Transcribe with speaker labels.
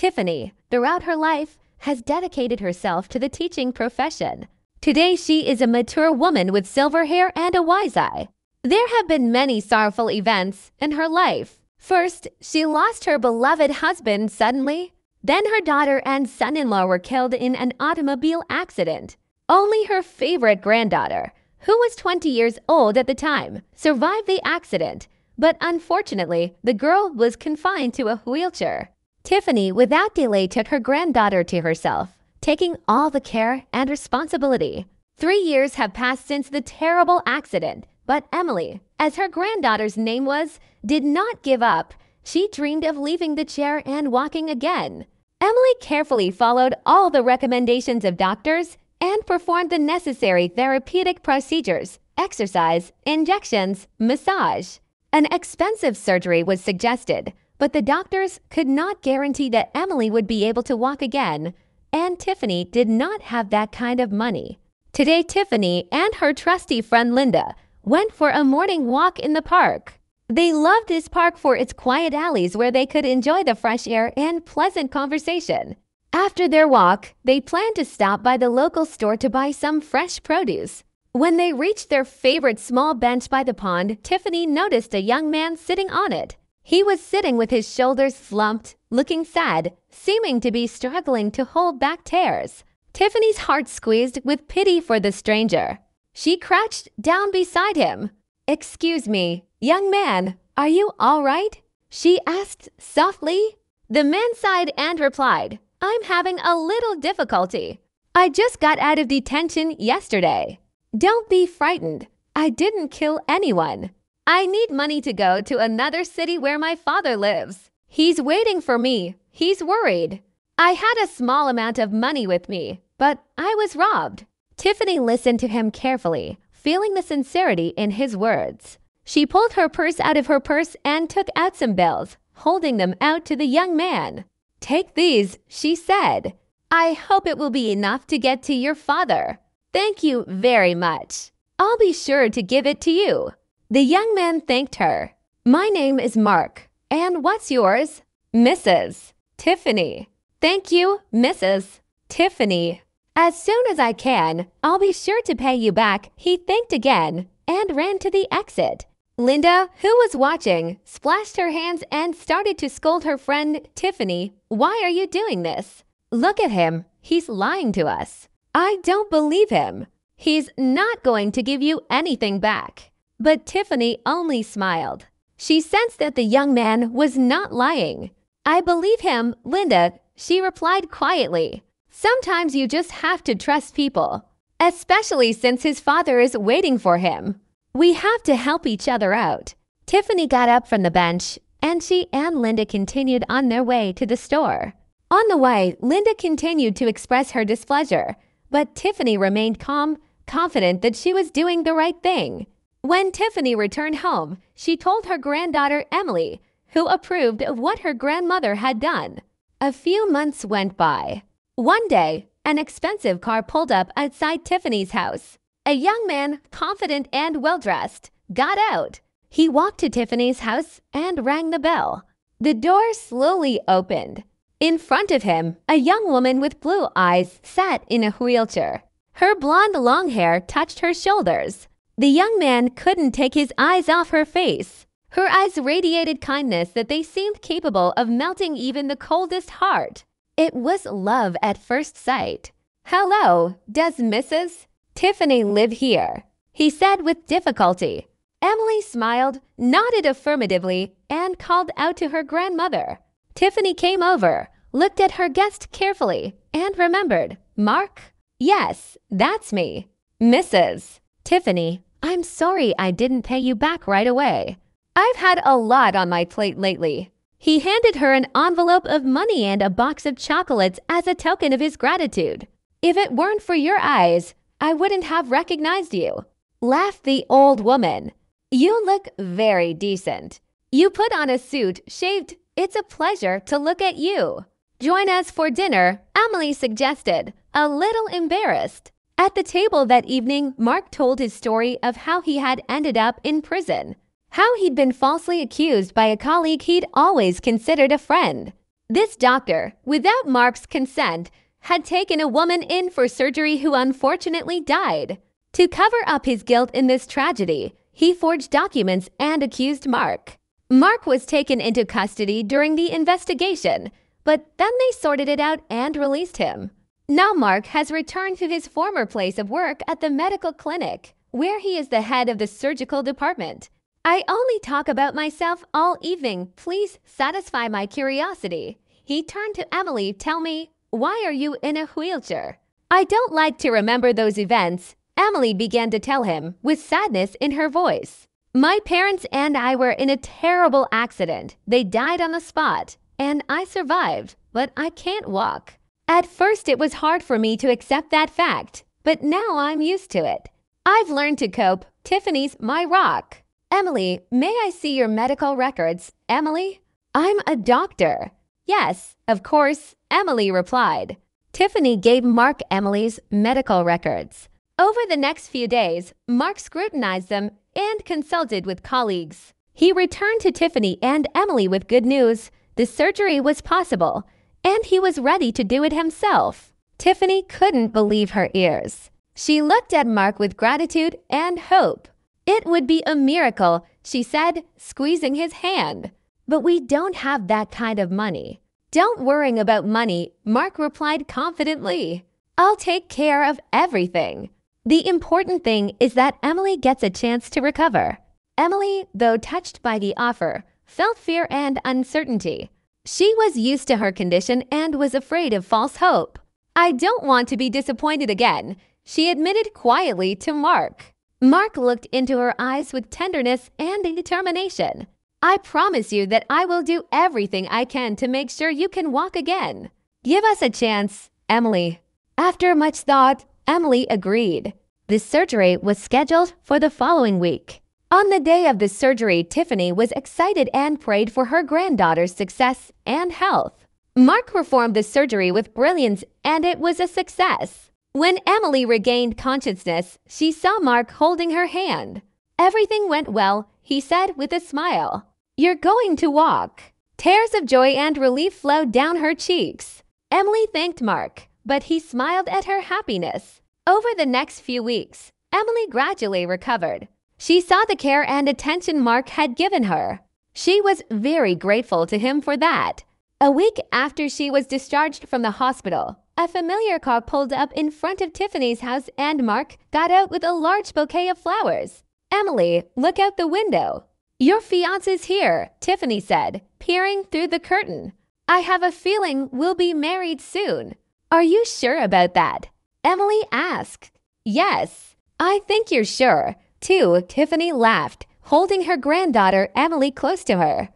Speaker 1: Tiffany, throughout her life, has dedicated herself to the teaching profession. Today, she is a mature woman with silver hair and a wise eye. There have been many sorrowful events in her life. First, she lost her beloved husband suddenly. Then her daughter and son-in-law were killed in an automobile accident. Only her favorite granddaughter, who was 20 years old at the time, survived the accident, but unfortunately, the girl was confined to a wheelchair. Tiffany, without delay, took her granddaughter to herself, taking all the care and responsibility. Three years have passed since the terrible accident, but Emily, as her granddaughter's name was, did not give up. She dreamed of leaving the chair and walking again. Emily carefully followed all the recommendations of doctors and performed the necessary therapeutic procedures, exercise, injections, massage. An expensive surgery was suggested, but the doctors could not guarantee that Emily would be able to walk again, and Tiffany did not have that kind of money. Today, Tiffany and her trusty friend Linda went for a morning walk in the park. They loved this park for its quiet alleys where they could enjoy the fresh air and pleasant conversation. After their walk, they planned to stop by the local store to buy some fresh produce. When they reached their favorite small bench by the pond, Tiffany noticed a young man sitting on it. He was sitting with his shoulders slumped, looking sad, seeming to be struggling to hold back tears. Tiffany's heart squeezed with pity for the stranger. She crouched down beside him. Excuse me, young man, are you all right? She asked softly. The man sighed and replied, I'm having a little difficulty. I just got out of detention yesterday. Don't be frightened. I didn't kill anyone. I need money to go to another city where my father lives. He's waiting for me. He's worried. I had a small amount of money with me, but I was robbed. Tiffany listened to him carefully, feeling the sincerity in his words. She pulled her purse out of her purse and took out some bills, holding them out to the young man. Take these, she said. I hope it will be enough to get to your father. Thank you very much. I'll be sure to give it to you. The young man thanked her. My name is Mark. And what's yours? Mrs. Tiffany. Thank you, Mrs. Tiffany. As soon as I can, I'll be sure to pay you back, he thanked again and ran to the exit. Linda, who was watching, splashed her hands and started to scold her friend Tiffany. Why are you doing this? Look at him. He's lying to us. I don't believe him. He's not going to give you anything back. But Tiffany only smiled. She sensed that the young man was not lying. I believe him, Linda, she replied quietly. Sometimes you just have to trust people, especially since his father is waiting for him. We have to help each other out. Tiffany got up from the bench and she and Linda continued on their way to the store. On the way, Linda continued to express her displeasure, but Tiffany remained calm, confident that she was doing the right thing. When Tiffany returned home, she told her granddaughter Emily, who approved of what her grandmother had done. A few months went by. One day, an expensive car pulled up outside Tiffany's house. A young man, confident and well dressed, got out. He walked to Tiffany's house and rang the bell. The door slowly opened. In front of him, a young woman with blue eyes sat in a wheelchair. Her blonde long hair touched her shoulders. The young man couldn't take his eyes off her face. Her eyes radiated kindness that they seemed capable of melting even the coldest heart. It was love at first sight. Hello, does Mrs. Tiffany live here? He said with difficulty. Emily smiled, nodded affirmatively, and called out to her grandmother. Tiffany came over, looked at her guest carefully, and remembered. Mark? Yes, that's me. Mrs. Tiffany, I'm sorry I didn't pay you back right away. I've had a lot on my plate lately. He handed her an envelope of money and a box of chocolates as a token of his gratitude. If it weren't for your eyes, I wouldn't have recognized you. Laughed the old woman. You look very decent. You put on a suit, shaved. It's a pleasure to look at you. Join us for dinner, Emily suggested, a little embarrassed. At the table that evening, Mark told his story of how he had ended up in prison, how he'd been falsely accused by a colleague he'd always considered a friend. This doctor, without Mark's consent, had taken a woman in for surgery who unfortunately died. To cover up his guilt in this tragedy, he forged documents and accused Mark. Mark was taken into custody during the investigation, but then they sorted it out and released him. Now Mark has returned to his former place of work at the medical clinic, where he is the head of the surgical department. I only talk about myself all evening. Please satisfy my curiosity. He turned to Emily, tell me, why are you in a wheelchair? I don't like to remember those events. Emily began to tell him, with sadness in her voice. My parents and I were in a terrible accident. They died on the spot, and I survived, but I can't walk. At first, it was hard for me to accept that fact, but now I'm used to it. I've learned to cope. Tiffany's my rock. Emily, may I see your medical records? Emily? I'm a doctor. Yes, of course, Emily replied. Tiffany gave Mark Emily's medical records. Over the next few days, Mark scrutinized them and consulted with colleagues. He returned to Tiffany and Emily with good news. The surgery was possible and he was ready to do it himself. Tiffany couldn't believe her ears. She looked at Mark with gratitude and hope. It would be a miracle, she said, squeezing his hand. But we don't have that kind of money. Don't worry about money, Mark replied confidently. I'll take care of everything. The important thing is that Emily gets a chance to recover. Emily, though touched by the offer, felt fear and uncertainty. She was used to her condition and was afraid of false hope. I don't want to be disappointed again, she admitted quietly to Mark. Mark looked into her eyes with tenderness and determination. I promise you that I will do everything I can to make sure you can walk again. Give us a chance, Emily. After much thought, Emily agreed. The surgery was scheduled for the following week. On the day of the surgery, Tiffany was excited and prayed for her granddaughter's success and health. Mark performed the surgery with brilliance and it was a success. When Emily regained consciousness, she saw Mark holding her hand. Everything went well, he said with a smile. You're going to walk. Tears of joy and relief flowed down her cheeks. Emily thanked Mark, but he smiled at her happiness. Over the next few weeks, Emily gradually recovered. She saw the care and attention Mark had given her. She was very grateful to him for that. A week after she was discharged from the hospital, a familiar car pulled up in front of Tiffany's house and Mark got out with a large bouquet of flowers. Emily, look out the window. Your fiance's here, Tiffany said, peering through the curtain. I have a feeling we'll be married soon. Are you sure about that? Emily asked. Yes, I think you're sure. Too, Tiffany laughed, holding her granddaughter Emily close to her.